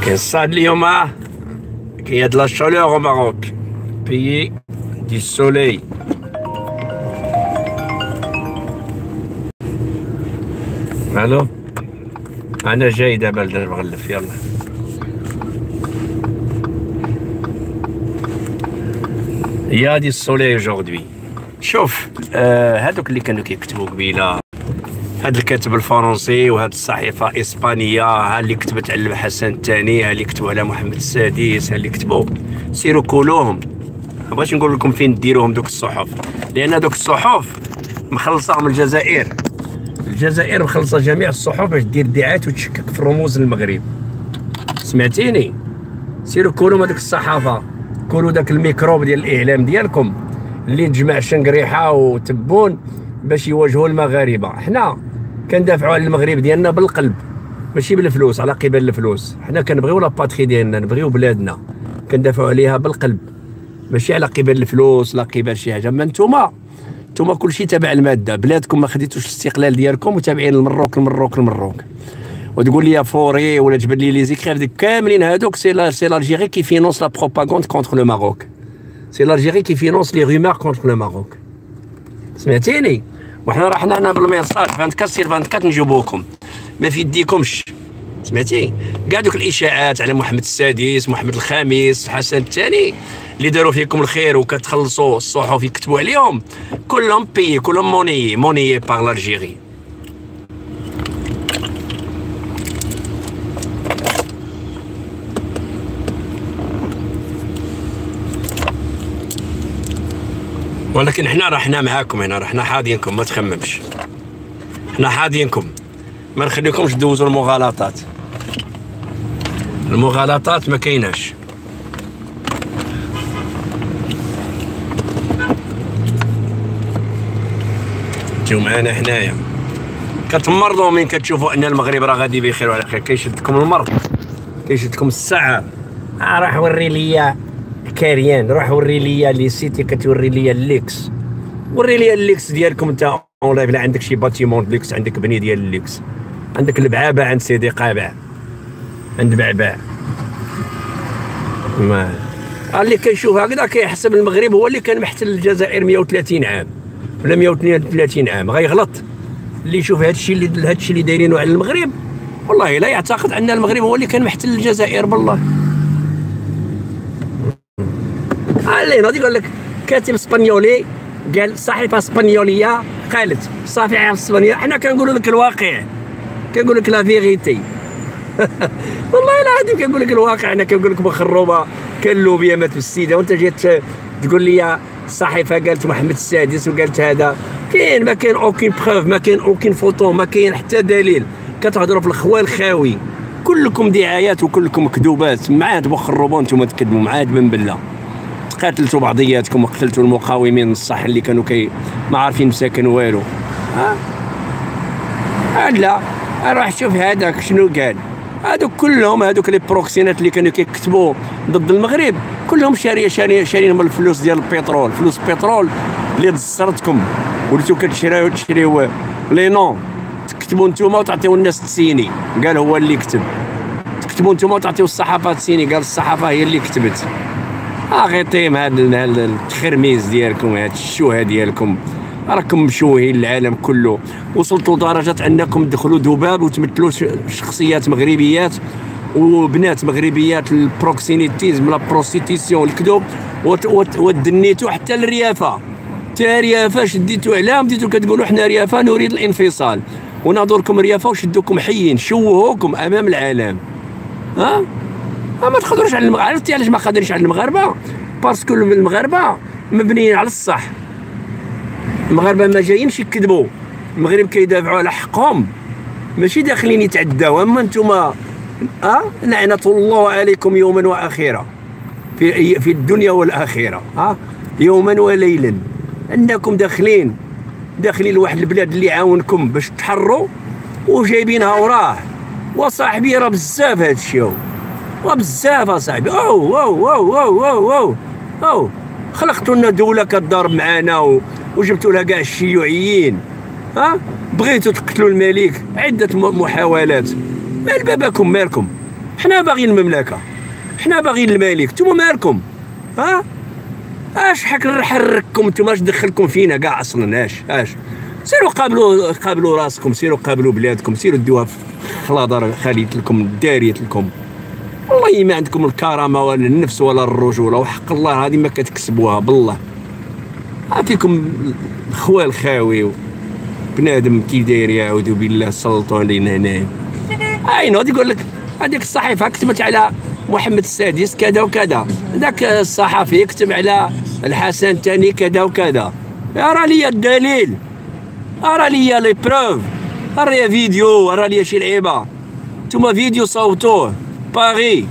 كاين الصاد اليوم كاين de la chaleur au Maroc pays du soleil ألو أنا جاي دابا المغلف يلا. يا دي السولي جوردوي شوف آه هذوك اللي كانوا كيكتبوا قبيلة. هاد الكاتب الفرنسي وهاد الصحيفة إسبانية ها اللي كتبت على الحسن الثاني ها اللي كتبوا على محمد السادس ها اللي كتبوا. سيروا كولوهم ما بغيتش نقول لكم فين ديروهم دوك الصحف. لأن دوك الصحف مخلصه من الجزائر. الجزائر مخلصة جميع الصحف باش دير دعايات وتشكك في رموز المغرب سمعتيني؟ سيروا كولوا هذوك الصحافة. كولوا داك الميكروب ديال الإعلام ديالكم. اللي تجمع شنقريحة وتبون باش يواجهوا المغاربة. حنا كندافعوا على المغرب ديالنا بالقلب ماشي بالفلوس على قبال الفلوس. حنا كنبغيو la patrie ديالنا نبغيو بلادنا. كندافعوا عليها بالقلب. ماشي على قبال الفلوس لا قبال شي حاجة. أما نتوما نتوما كلشي تابع المادة. بلادكم ما خديتوش الاستقلال ديالكم وتابعين المروك المروك المروك. وتقول لي فوري ولا تجبد لي les écrivains ديك كاملين هادوك. c'est la c'est l'Algérie qui finance la propagande contre le Maroc c'est l'Algérie qui finance les rumeurs contre le Maroc سمعتيني؟ وحنا راه حنا هنا بال message 24 sur 24 نجيبوكم ما في يديكمش. سمعتي؟ كاع دوك الإشاعات على محمد السادس محمد الخامس حسن الثاني اللي داروا فيكم الخير وكتخلصوا الصحف يكتبوا عليهم. كلهم بي كلهم موني موني par l'Algérie ولكن حنا راه حنا معاكم هنا راه حنا حاضينكم ما تخممش. حنا حاضينكم. ما نخليكمش تدوزوا المغالطات. المغالطات ما كايناش. انتو معانا حنايا كتمرضوا من كتشوفوا إن المغرب راه غادي بخير وعلى خير. كيشدكم المرض. كيشدكم الساعة آه راح وري ليا. كاريان روح وري ليا لي سيتي كتوري ليا الليكس وري ليا الليكس ديالكم انت اون لايف عندك شي باتيمون ليكس عندك بني ديال الليكس. عندك البعابه عند سيدي قابع. عند بعبع. ما. اللي كيشوف هكذا كيحسب المغرب هو اللي كان محتل الجزائر 130 عام. ولا 132 عام. غيغلط. اللي يشوف هذا الشيء اللي هذا الشيء اللي دايرينه على المغرب والله لا يعتقد أن المغرب هو اللي كان محتل الجزائر بالله. اللي غادي يقول لك كاتب اسبانيولي؟ قال صحيفه اسبانيولية. قالت صحيفه اسبانيوليه حنا كنقولوا لك الواقع. كنقول لك لا فيغيتي. والله العظيم كنقول لك الواقع. أنا كنقول لك مخروبة كان لوبيا مات بالسيدة. وانت جيت تقول لي الصحيفه قالت محمد السادس وقالت هذا. كاين ما كاين aucune preuve ما كاين aucune photo ما كاين حتى دليل. كتهضروا في الخوال خاوي. كلكم دعايات وكلكم كذوبات. معاد بخروبون أنتم تكذبوا معاد من بالله. قاتلتوا بعضياتكم وقتلتوا المقاومين الصح اللي كانوا كي ما عارفين مساكن والو. ها؟ آه لا راح شوف هذاك شنو قال. هذوك كلهم هذوك les proxénètes اللي كانوا كيكتبوا ضد المغرب كلهم شاريه شاريه شاريين من الفلوس ديال البترول. فلوس البترول اللي دزرتكم وليتو كتشريو تشريو les noms. تكتبوا نتوما وتعطيو الناس تسيني قال هو اللي كتب تكتبوا نتوما وتعطيو الصحافة تسيني قال الصحافة هي اللي كتبت. طيب هذا التخرميز ديالكم هاد الشوهه ديالكم راكم مشوهين العالم كله. وصلتوا لدرجة أنكم تدخلوا ذباب وتمثلوا شخصيات مغربيات وبنات مغربيات ال proxénétisme la prostitution الكذوب. ودنيتوا حتى الريافة. حتى الريافه شديتوا علام بديتوا كتقولوا حنا ريافة نريد الانفصال. وناظركم ريافة وشدوكم حيين شوهوكم أمام العالم. ها؟ ما تقدروش على المغاربة عرفتي علاش ما قادرينش على المغاربة؟ باسكو المغاربة مبنيين على الصح. المغاربة ما جايينش يكذبوا. المغرب كيدافعوا على حقهم. ماشي داخلين يتعداو. أما نتوما آه لعنة الله عليكم يوما وآخرة. في في الدنيا والآخرة آه يوما وليلا. أنكم داخلين داخلين لواحد البلاد اللي عاونكم باش تحروا وجايبينها وراه. وصاحبي راه بزاف هذا الشيء وبزاف اصاحبي. أو أو أو أو أو أو, أو. خلقتوا لنا دولة كتضارب معانا وجبتوا لها كاع الشيوعيين ها؟ بغيتوا تقتلوا الملك. عدة محاولات. مال باباكم مالكم؟ حنا باغيين المملكة. حنا باغيين الملك. نتوما مالكم. ها؟ اش حك نحرككم؟ نتوما اش دخلكم فينا كاع أصلا؟ اش اش؟ سيروا قابلوا قابلوا راسكم. سيروا قابلوا بلادكم. سيروا ديوها في خلاضر خاليت لكم داريت لكم. والله ما عندكم الكرامة ولا النفس ولا الرجولة وحق الله هذه ما كتكسبوها بالله. فيكم خوال خاوي بنادم كي داير يعوذ بالله سلطوا علينا هنايا أي نوض يقول لك هذيك الصحيفة كتبت على محمد السادس كذا وكذا. ذاك الصحفي يكتب على الحسن الثاني كذا وكذا. أرى لي الدليل. أرى لي les preuves أرى لي فيديو. أرى لي شي لعيبة. ثم فيديو صوتوه. باغي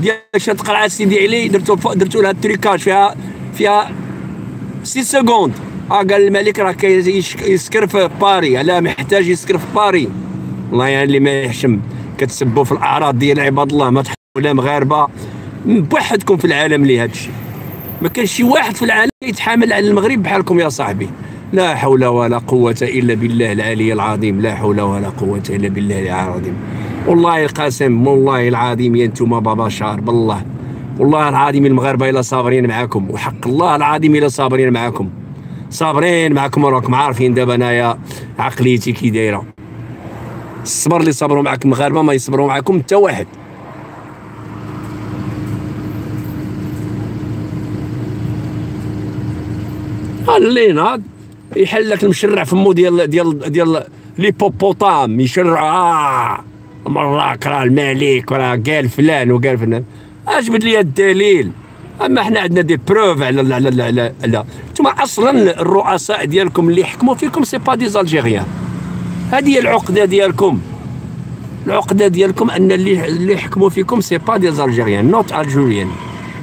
ديال شاد قرعه سيدي علي درتو درتو لها ال truquage. فيها فيها 6 secondes آه قال الملك راه يسكر في باري. علاه محتاج يسكر في باري. والله يعني اللي ما يحشم. كتسبوا في الأعراض ديال عباد الله. ما تحبوا مغاربة. بوحدكم في العالم اللي هذا الشيء. ما كانش شي واحد في العالم يتحامل على المغرب بحالكم يا صاحبي. لا حول ولا قوة إلا بالله العلي العظيم. لا حول ولا قوة إلا بالله العظيم. والله القسم والله العظيم يا أنتم بابا شار بالله. والله العظيم المغاربة إلا صابرين معاكم وحق الله العظيم إلا صابرين معاكم صابرين معاكم وراكم عارفين دابا أنايا عقليتي كي دايرة. الصبر اللي صبروا معاك المغاربة ما يصبروا معاكم حتى واحد. اللي ناض يحل لك المشرع فمو ديال ديال ديال ليبوبوطام يشرع. آه مراك راه الملك راه قال فلان وقال فلان. اجبد لي الدليل؟ أما حنا عندنا des preuves على لا لا لا لا أنتم أصلا الرؤساء ديالكم اللي يحكموا فيكم c'est pas des Algériens. هذه هي العقدة ديالكم. العقدة ديالكم أن اللي اللي يحكموا فيكم c'est pas des Algériens not Algerian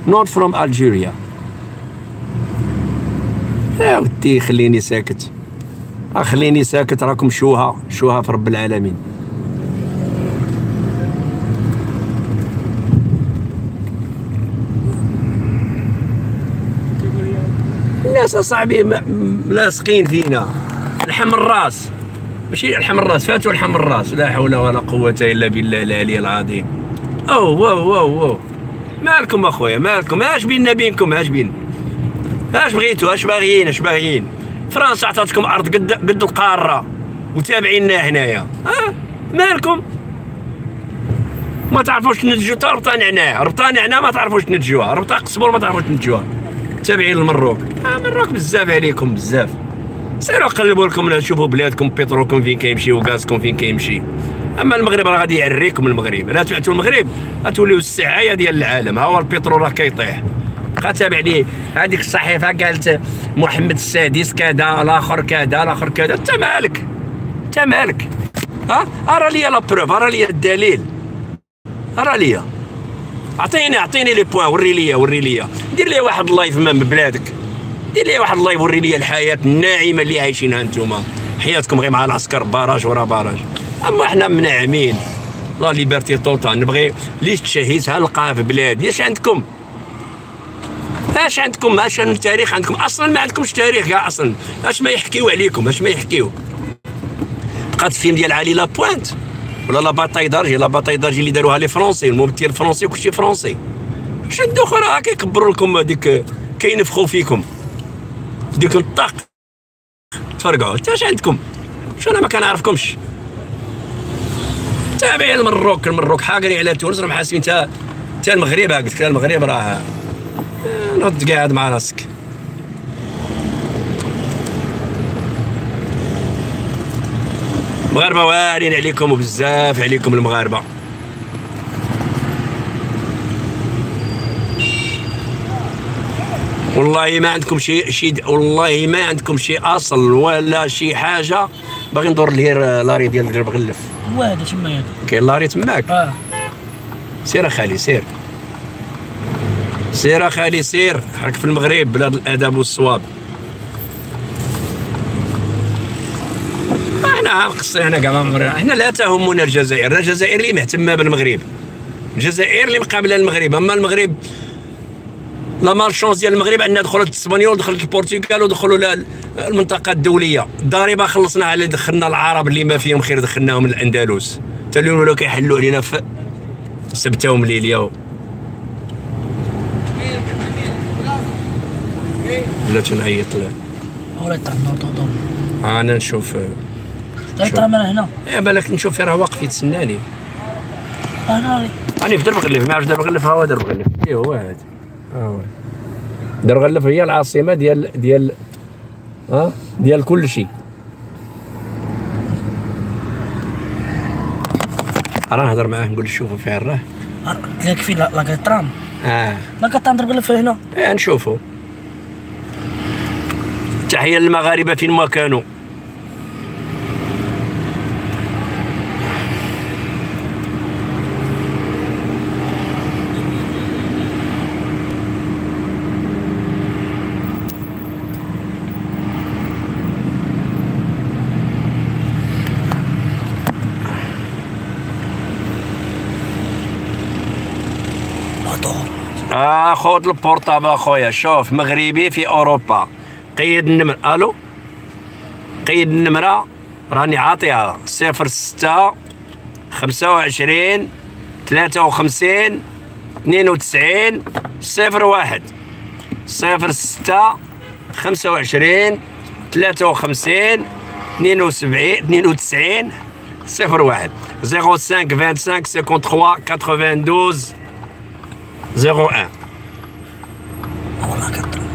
not from Algeria يا ودي خليني ساكت. خليني ساكت راكم شوها شوها في رب العالمين. الناس اصاحبي ملاصقين فينا. الحم الراس. ماشي؟ الحم الراس. فاتوا الحم الراس. لا حول ولا قوة إلا بالله العلي العظيم. أو واو واو واو. مالكم أخويا؟ مالكم؟ أش بينا بينكم أش بين؟ أش بغيتوا؟ أش باغيين؟ أش باغيين؟ فرنسا عطاتكم أرض قد قد القارة. وتابعينا هنايا. ها؟ مالكم؟ ما تعرفوش تنتجوا ربطه نعناع ربطه نعناع ما تعرفوش تنتجوها ربطه قصبور ما تعرفوش تنتجوها تابعين للمروك آه مروك بزاف عليكم بزاف. سيروا قلبوا لكم شوفوا بلادكم بترولكم فين كيمشي وغازكم فين كيمشي. أما المغرب راه غادي يعريكم المغرب. لا تبعتوا المغرب غتوليو السعايه ديال العالم. ها هو البترول راه كيطيح. بقى تابع لي هذيك الصحيفة قالت محمد السادس كذا الآخر كذا الآخر كذا. أنت مالك؟ أنت مالك؟ ها؟ أرى لي la preuve أرى لي الدليل. أرى لي. اعطيني أعطيني les points وري لي وري لي. دير لي واحد live من بلادك. دير لي واحد live وري لي الحياة الناعمة اللي عايشينها انتوما حياتكم غير مع العسكر barrage ورا barrage. أما إحنا منعمين. la liberté totale نبغي ليش تشهيتها نلقاها في بلادي اش عندكم؟ أش عندكم؟ أش التاريخ عندكم؟ أصلا ما عندكمش تاريخ كاع أصلا. أش ما يحكيو عليكم؟ أش ما يحكيو؟ بقات الفيلم ديال علي La Pointe ولا la bataille d'Alger la bataille d'Alger اللي داروها les Français الممثل الفرنسي وكلشي français شدوا أخرى كيكبروا لكم هذيك كينفخوا فيكم ديك الطاق تفرقعوا انت اش عندكم شو أنا ما كنعرفكمش تابعين المروك المروك حاقرين على تونس راهم حاسبين تا تا المغرب قلت لك المغرب راه نوض قاعد مع راسك مغاربة واعرين عليكم وبزاف عليكم المغاربة. والله ما عندكم شي شي والله ما عندكم شي أصل ولا شي حاجة. باغي ندور لهير لاري ديال درب غلف. هذا تما كاين لاري تماك. آه. سير اخالي سير. سير اخالي سير. حرك في المغرب بلاد الادب والصواب. إحنا هنا كاع ما إحنا لا تهمنا الجزائر. الجزائر اللي مهتمه بالمغرب. الجزائر اللي مقابلة المغرب. أما المغرب لا مالشونس ديال المغرب أنها دخلت الاسبانيول دخلت البرتغال ودخلوا المنطقة الدولية. الضريبة خلصنا على دخلنا العرب اللي ما فيهم خير دخلناهم الأندلس. حتى اللي ولاو كيحلوا علينا في سبته ومليليه لا تنعيط له أنا نشوف. لا يطلع من هنا. يا بالك نشوف راه واقف يتسناني هنا راني. في درب غلف ما عرفش درب غلف ها هو درب غلف. إيه هو هذا. ها هو. درب غلف هي العاصمة ديال ديال ها؟ ديال كل شيء. راه نهضر معاه نقول له شوفوا فين راه قلت لك فين لا كترام آه. لا كترام ضرب لف هنا. إيه نشوفوا. تحية للمغاربة فين ما كانوا لا آه خذ البورطابل أخويا. شوف مغربي في أوروبا. قيد النمر. ألو؟ قيد النمره راني عاطيها صفر ستة خمسة وعشرين ثلاثة وخمسين اثنين وتسعين صفر واحد. صفر ستة خمسة وعشرين ثلاثة وخمسين اثنين وسبعين اثنين وتسعين صفر واحد. زيرو سانك فان سانك سيكونت تخوا كاتروفان دوز زيرو ان والله كترام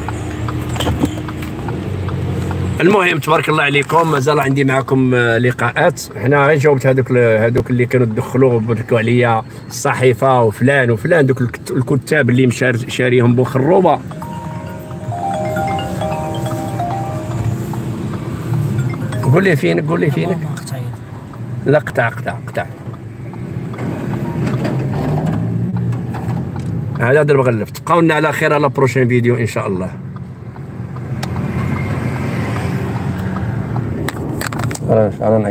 المهم تبارك الله عليكم. مازال عندي معكم آه، لقاءات. حنا غير جاوبت هذوك هذوك اللي كانوا تدخلوا وبركوا عليا الصحيفه وفلان وفلان دوك الكت- الكتاب اللي مشار شاريهم بوخروبه قول لي فين قول لي فينك. لا قطع قطع قطع. هذا درب غلف تبقاونا على خير على بروشين فيديو إن شاء الله. خلاص أنا